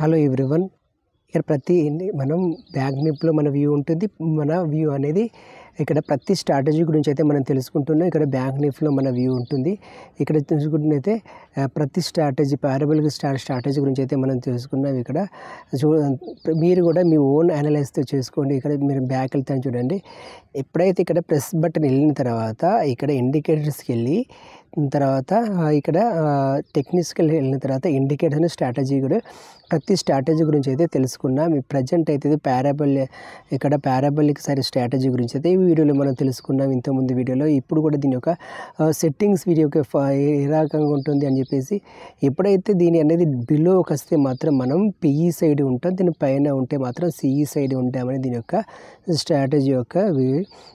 Hello everyone. ఇక్కడ ప్రతి మనం బ్యాంక్ నిప్లో మన వ్యూ ఉంటుంది. మన వ్యూ అనేది ఇక్కడ ప్రతి స్ట్రాటజీ గురించి అయితే మనం తెలుసుకుంటున్నాం. ఇక్కడ బ్యాంక్ నిఫ్లో మన వ్యూ ఉంటుంది. ఇక్కడ తెలుసుకుంటున్నైతే ప్రతి స్ట్రాటజీ పారబుల్ స్టా స్ట్రాటజీ గురించి అయితే మనం తెలుసుకున్నాం ఇక్కడ. చూ మీరు కూడా మీ ఓన్ అనలైజ్తో చేసుకోండి. ఇక్కడ మీరు బ్యాక్ వెళ్తాను చూడండి. ఎప్పుడైతే ఇక్కడ ప్రెస్ బటన్ వెళ్ళిన తర్వాత ఇక్కడ ఇండికేటర్స్కి వెళ్ళి తర్వాత ఇక్కడ టెక్నిక్స్కి వెళ్ళిన తర్వాత ఇండికేటర్ స్ట్రాటజీ కూడా ప్రతి స్ట్రాటజీ గురించి అయితే తెలుసుకున్నాం. ఈ ప్రజెంట్ అయితే ఇది పారాబల్ ఇక్కడ పారాబలిక్ సరే స్ట్రాటజీ గురించి అయితే ఈ వీడియోలో మనం తెలుసుకున్నాం. ఇంతకుముందు వీడియోలో ఇప్పుడు కూడా దీని యొక్క సెట్టింగ్స్ వీడియో ఫ- ఏ రకంగా ఉంటుంది అని చెప్పేసి ఎప్పుడైతే దీని అనేది బిలోకి వస్తే మాత్రం మనం పిఈ సైడ్ ఉంటాం. దీని పైన ఉంటే మాత్రం సిఈ సైడ్ ఉంటామని దీని యొక్క స్ట్రాటజీ యొక్క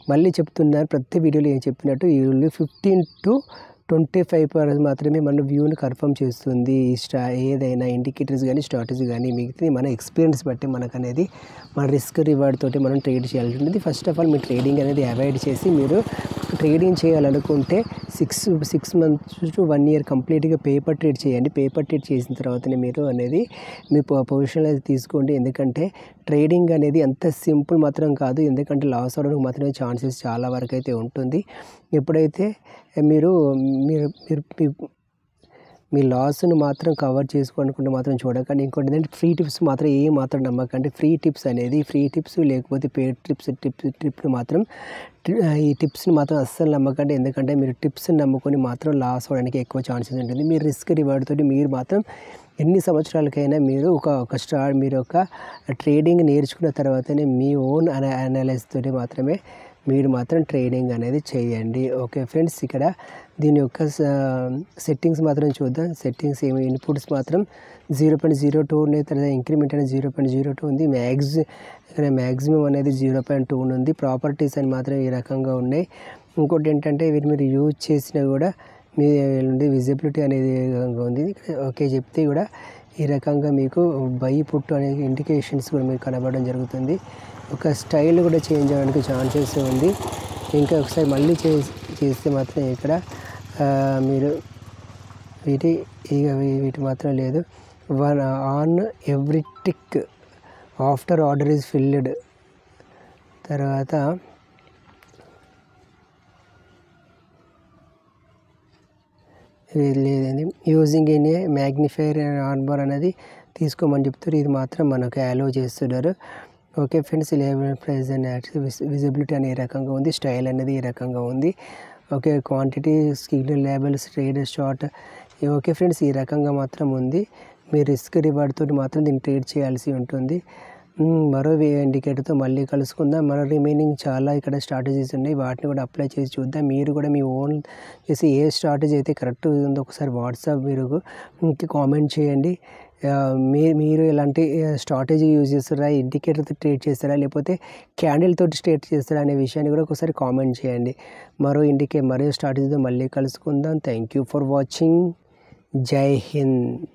మళ్ళీ చెప్తున్నారు. ప్రతి వీడియోలో ఏం చెప్పినట్టు ఈ fifteen to twenty five percent మాత్రమే మన వ్యూని కన్ఫర్మ్ చేస్తుంది. స్టా ఏదైనా ఇండికేటర్స్ కానీ స్ట్రాటజీ కానీ మిగతా మన ఎక్స్పీరియన్స్ బట్టి మనకు అనేది మన రిస్క్ రివార్డ్ తోటి మనం ట్రేడ్ చేయాల్సి ఉంటుంది. ఫస్ట్ ఆఫ్ ఆల్ మీ ట్రేడింగ్ అనేది అవాయిడ్ చేసి మీరు ట్రేడింగ్ చేయాలనుకుంటే six six months to one year కంప్లీట్గా పేపర్ ట్రేడ్ చేయండి. పేపర్ ట్రేడ్ చేసిన తర్వాతనే మీరు అనేది మీ పొజిషన్ అయితే తీసుకోండి. ఎందుకంటే ట్రేడింగ్ అనేది అంత సింపుల్ మాత్రం కాదు. ఎందుకంటే లాస్ అవడానికి మాత్రమే ఛాన్సెస్ చాలా వరకు అయితే ఉంటుంది. ఎప్పుడైతే మీరు మీరు మీరు మీ- లాస్ను మాత్రం కవర్ చేసుకోనుకుంటే మాత్రం చూడకండి. ఇంకోటి ఏంటంటే ఫ్రీ టిప్స్ మాత్రం ఏ మాత్రం నమ్మకండి. ఫ్రీ టిప్స్ అనేది ఫ్రీ టిప్స్ లేకపోతే పేడ్ టిప్స్ టిప్స్ టిప్లు మాత్రం ఈ టిప్స్ని మాత్రం అస్సలు నమ్మకండి. ఎందుకంటే మీరు టిప్స్ని నమ్ముకొని మాత్రం లాస్ అవ్వడానికి ఎక్కువ ఛాన్సెస్ ఉంటుంది. మీరు రిస్క్ రివార్డ్ తోటి మీరు మాత్రం ఎన్ని సంవత్సరాలకైనా మీరు ఒక ఒక స్టార్ మీరు ఒక ట్రేడింగ్ నేర్చుకున్న తర్వాతనే మీ ఓన్ అన అనలైజ్ తోటి మాత్రమే మీరు మాత్రం ట్రైనింగ్ అనేది చేయండి. ఓకే ఫ్రెండ్స్ ఇక్కడ దీని యొక్క సెట్టింగ్స్ మాత్రం చూద్దాం. సెట్టింగ్స్ ఏమి? ఇన్పుట్స్ మాత్రం జీరో పాయింట్ జీరో టూ ఉన్నాయి. తర్వాత ఇంక్రిమెంట్ అనేది జీరో పాయింట్ జీరో టూ ఉంది. మ్యాక్స్ ఇక్కడ మ్యాక్సిమం అనేది జీరో పాయింట్ టూ ఉంది. ప్రాపర్టీస్ అని మాత్రం ఈ రకంగా ఉన్నాయి. ఇంకోటి ఏంటంటే వీటి మీరు యూజ్ చేసినా కూడా మీ నుండి విజిబిలిటీ అనేది ఉంది. ఓకే చెప్తే కూడా ఈ రకంగా మీకు బై పుట్టు అనే ఇండికేషన్స్ కూడా మీకు కనబడడం జరుగుతుంది. ఒక స్టైల్ కూడా చేంజ్ అవ్వడానికి ఛాన్సెస్ ఉంది. ఇంకా ఒకసారి మళ్ళీ చే చేస్తే మాత్రం ఇక్కడ మీరు వీటి ఇక వీటి మాత్రం లేదు. One on every tick after order is filled తర్వాత లేదండి. యూజింగ్ ఎనీ మ్యాగ్నిఫైర్ ఆన్బోర్ అనేది తీసుకోమని చెప్తారు ఇది మాత్రం మనకు అలో చేస్తున్నారు. Okay friends label price and visibility అనే ఈ రకంగా ఉంది. స్టైల్ అనేది ఈ రకంగా ఉంది. Okay quantity signal labels trade short okay friends ఈ రకంగా మాత్రం ఉంది. మీ రిస్క్ రివార్డ్ తోటి మాత్రం దీన్ని ట్రేడ్ చేయాల్సి ఉంటుంది. మరో ఇండికేటర్తో మళ్ళీ కలుసుకుందాం. మన రిమైనింగ్ చాలా ఇక్కడ స్ట్రాటజీస్ ఉన్నాయి. వాటిని కూడా అప్లై చేసి చూద్దాం. మీరు కూడా మీ ఓన్ చేసి ఏ స్ట్రాటజీ అయితే కరెక్ట్ ఉందో ఒకసారి వాట్సాప్ మీరు కామెంట్ చేయండి. మీ మీరు ఎలాంటి స్ట్రాటజీ యూజ్ చేస్తారా? ఇండికేటర్తో ట్రేడ్ చేస్తారా? లేకపోతే క్యాండిల్తో ట్రేడ్ చేస్తారా అనే విషయాన్ని కూడా ఒకసారి కామెంట్ చేయండి. మరో ఇండికే మరో స్ట్రాటజీతో మళ్ళీ కలుసుకుందాం. థ్యాంక్ యూ ఫర్ వాచింగ్ జై హింద్.